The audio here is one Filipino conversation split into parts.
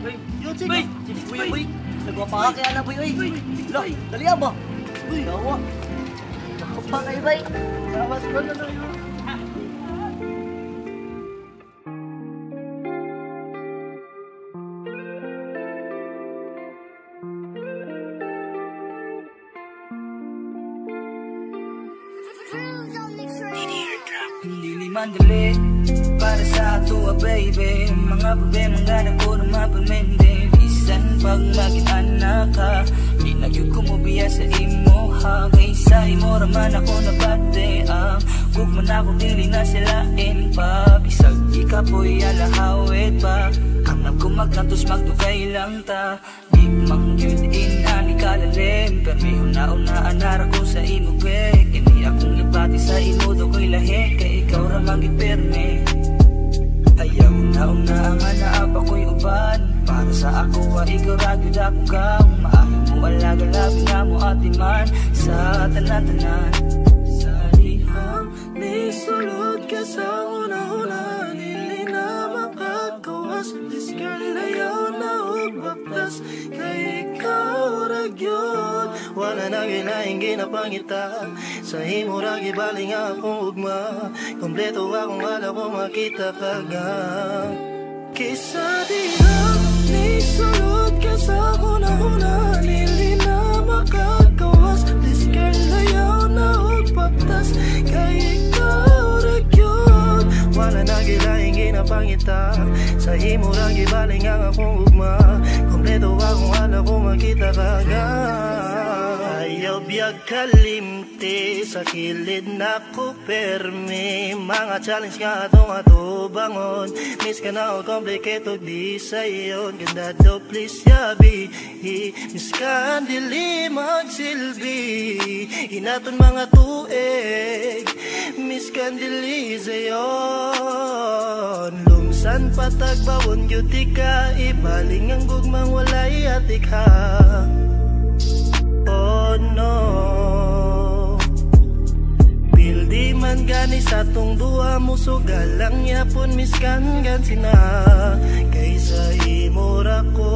Boy, boy, boy. Nagwa pa ka kaya na boy, oy. Lo, dali ba? Boy, dawa. Ako pa kay bay. Dawas ko na lang. Mandali Para sa ato baby. Mga problemang gana ko na mapamende. Bisan pag maging anak ka Di na yun kumubiya sa imo ha. Kaysa imo raman ako nabate Ang gugman ako dili na silain pa Bisag di ka po'y alahawit pa. Ang ko magkantos magdugay lang ta Di mang yun in ani kalalim Pero may una-una anara ko sa imo beg Hindi akong ipati sa imo do ko'y lahi Ipirme Ayaw na una ang anaap ako'y uban. Para sa ako wa ikaw ragyod ako kang Maayo mo alaga labi nga mo atiman Sa tanan-tanan Sa liham Ni sulod ka sa una-una. Nili na makakawas This girl ayaw na ugbaktas Kay ikaw ragyod Wala na ginaing ginapangita Sa imo ragi baling akong ugma Kompleto akong ala ko makita ka ga Kisa dihang ni sulod ka sa una-una Nili na makakawas This girl ayaw na ugpaktas Kay ikaw ragyod Wala na ginaing ginapangita Sa imo ragi baling akong ugma Kompleto akong ala ko makita ka ga Biyag kalimti Sa kilid na ko permi. Mga challenge nga atong ato bangon Miss ka na o complicated di sayon. Ganda do please yabi. Miss ka dili magsilbi Inaton mga tuig Miss ka dili sayon Lumsan patag bawon gyuti ka. Ibaling ang gugmang walay atik ha Oh no Pildi man gani sa tong duwa mo Sugal lang yapon miskan gan sina. Kaysa imura ko.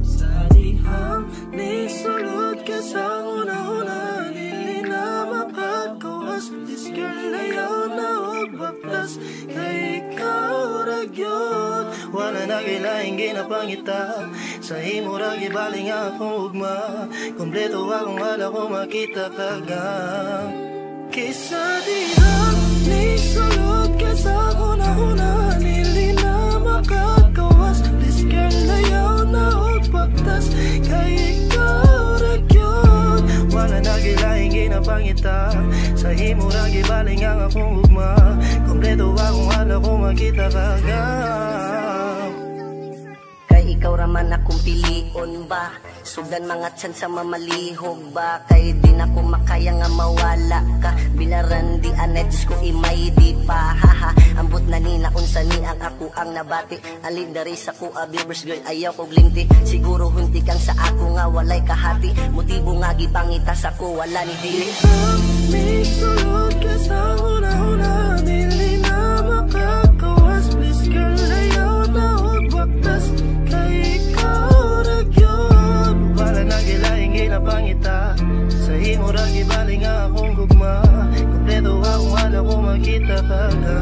Sa dihang ni sulod ka sa una-una Nili na makakawas This girl ayaw na ugbaktas Kay ikaw ragyod. Wala na gilaing ginapangita Sa imo ra gibaling akong ugma Kompleto akong ala ko makita ka ga Kisa dihang ni sulod ka sa una-una Nili na makakawas This girl ayaw na ugbaktas Kay ikaw ragyod Wala na gilaing ginapangita Sa imo ra gibaling ang akong ugma Kompleto akong ala ko makita ka ga ikaw raman akong pilion ba? Sugdan mga tiyan sa mamalihog ba? Kay di na ko makaya nga mawala ka. Bilaran di anay Diyos ko imay di pa. Haha, ambot na ni na unsa ni ang ako ang nabati. Alin dari sa ko abibers girl ayaw kog limti Siguro hunti kang sa ako nga walay kahati. Motibo nga gipangita sa ko wala ni dili. May sulod ka sa una-una Sa imo ra gibaling akong gugma. Kompleto akong ala ko makita ka ga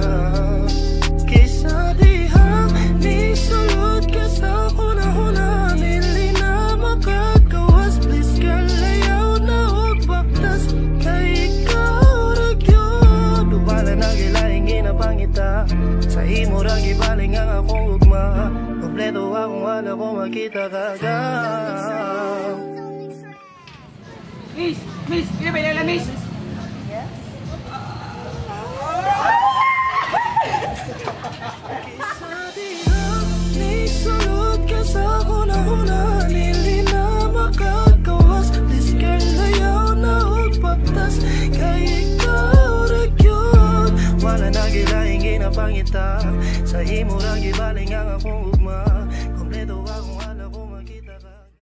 Kaysa dihang ni sulod ka sa una-una Dili na makakawas Please girl ayaw na Kay ikaw ragyod Wala na gilaing ginapangita. Sa imo ra gibaling ang akong ugma Kompleto akong ala ko makita ka ga Miss, miss, kaya ba nila miss? Ni sulod ka sa una-una Nili na makakawas This girl ayaw na ugpaktas Kay ikaw ragyod Wala na gilaing ginapangita Sa imo ra gibaling ang akong